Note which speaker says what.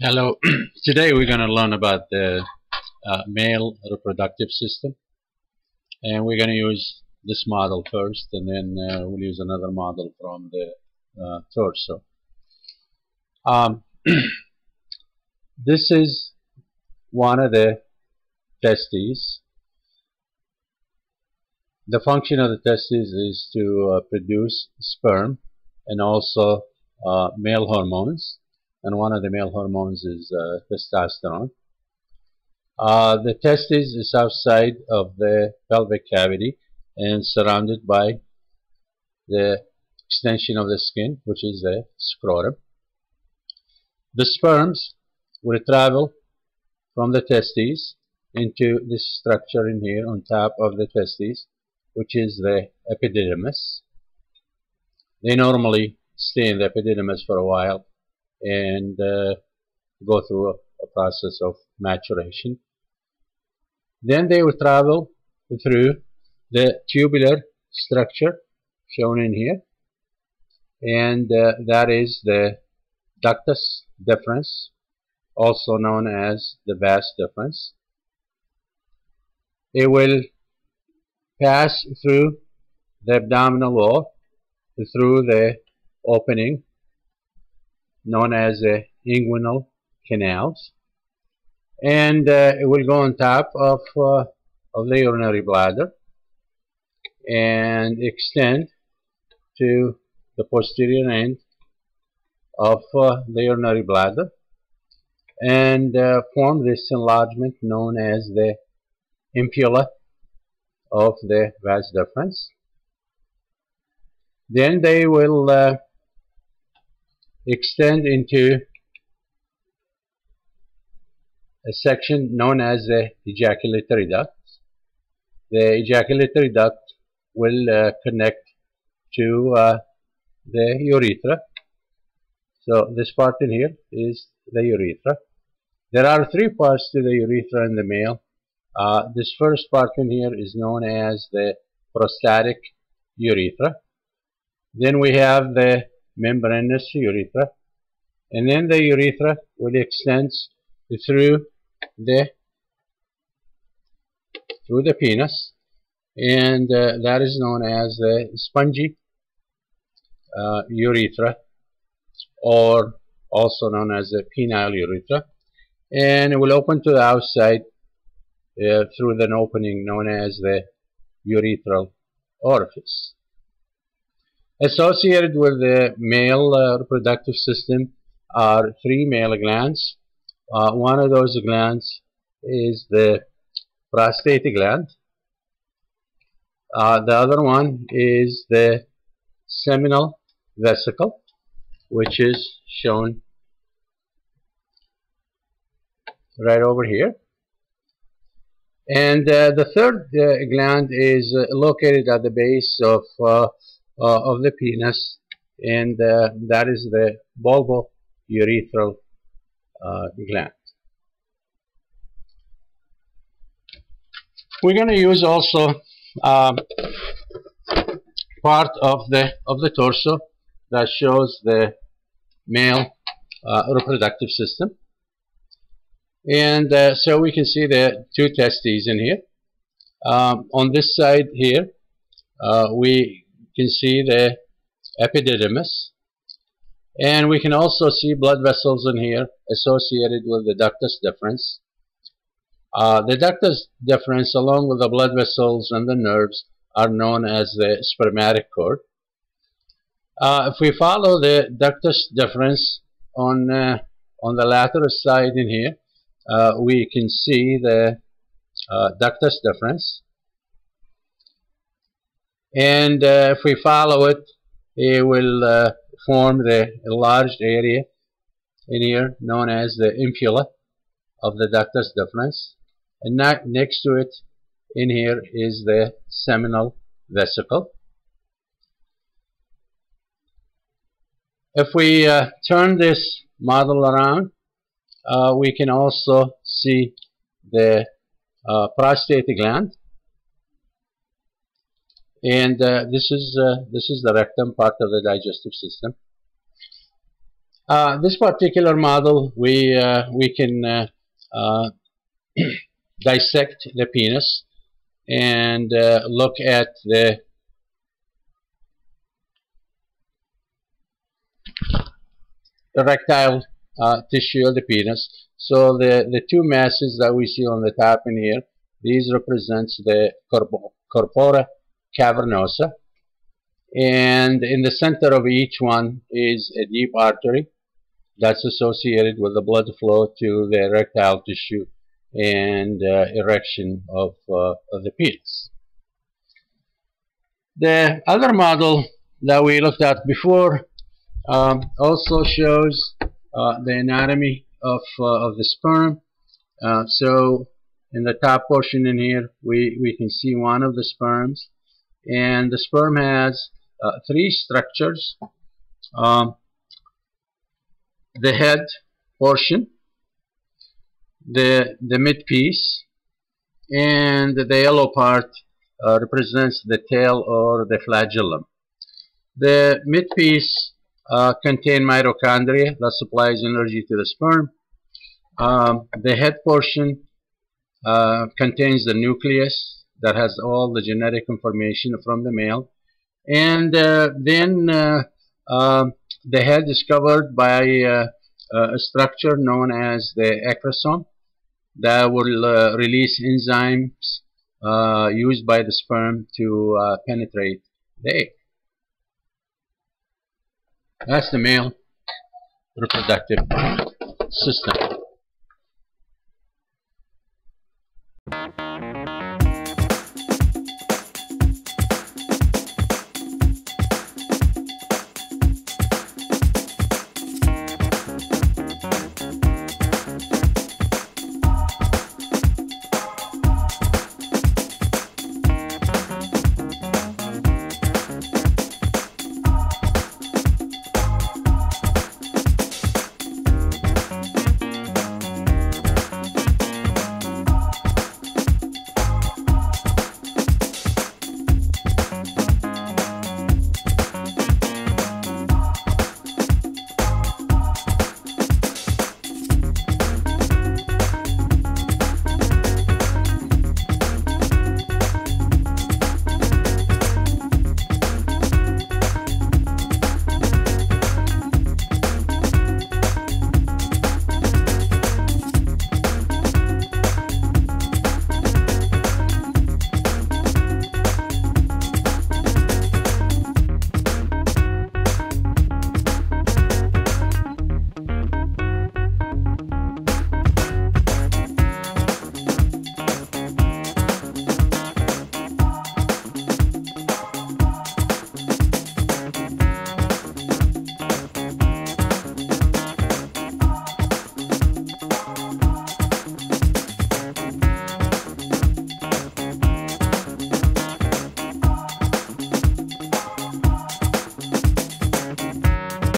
Speaker 1: Hello. Today we're going to learn about the uh, male reproductive system. And we're going to use this model first, and then uh, we'll use another model from the uh, torso. Um, this is one of the testes. The function of the testes is to uh, produce sperm and also uh, male hormones and one of the male hormones is uh, testosterone. Uh, the testes is outside of the pelvic cavity and surrounded by the extension of the skin, which is the scrotum. The sperms will travel from the testes into this structure in here on top of the testes, which is the epididymis. They normally stay in the epididymis for a while and uh, go through a, a, process of maturation. Then they will travel through the tubular structure shown in here and uh, that is the ductus deferens also known as the vas deferens. It will pass through the abdominal wall through the opening known as the inguinal canals and uh, it will go on top of, uh, of the urinary bladder and extend to the posterior end of uh, the urinary bladder and uh, form this enlargement known as the ampulla of the vas deferens. Then they will uh, extend into a section known as the ejaculatory duct. The ejaculatory duct will uh, connect to uh, the urethra. So this part in here is the urethra. There are three parts to the urethra in the male. Uh, this first part in here is known as the prostatic urethra. Then we have the membranous urethra. And then the urethra will extend through the through the penis. And uh, that is known as the spongy uh, urethra or also known as the penile urethra. And it will open to the outside uh, through an opening known as the urethral orifice. Associated with the male uh, reproductive system are three male glands. Uh, one of those glands is the prostate gland. Uh, the other one is the seminal vesicle, which is shown right over here. And uh, the third uh, gland is uh, located at the base of uh, of the penis and uh, that is the bulbourethral uh, gland. We're going to use also part of the of the torso that shows the male uh, reproductive system and uh, so we can see the two testes in here um, on this side here uh, we can see the epididymis and we can also see blood vessels in here associated with the ductus deferens. Uh, the ductus deferens along with the blood vessels and the nerves are known as the spermatic cord. Uh, if we follow the ductus deferens on, uh, on the lateral side in here, uh, we can see the uh, ductus deferens and uh, if we follow it it will uh, form the enlarged area in here known as the ampulla of the ductus deferens. And next to it in here is the seminal vesicle. If we uh, turn this model around uh, we can also see the uh, prostate gland and uh, this is uh, this is the rectum part of the digestive system Uh, this particular model, we uh, we can uh, uh dissect the penis and look at the erectile tissue of the penis. So the, the two masses that we see on the top in here, these represents the corpora cavernosa. And in the center of each one is a deep artery that's associated with the blood flow to the erectile tissue and uh, erection of, uh, of the penis. The other model that we looked at before um, also shows uh, the anatomy of, uh, of the sperm. Uh, so in the top portion in here we, we can see one of the sperms and the sperm has uh, three structures. Um, the head portion, the, the mid piece, and the yellow part uh, represents the tail or the flagellum. The mid piece uh, contain mitochondria that supplies energy to the sperm. Um, the head portion uh, contains the nucleus that has all the genetic information from the male. And uh, then uh, um, the head is covered by uh, a structure known as the acrosome that will uh, release enzymes uh, used by the sperm to uh, penetrate the egg. That's the male reproductive system.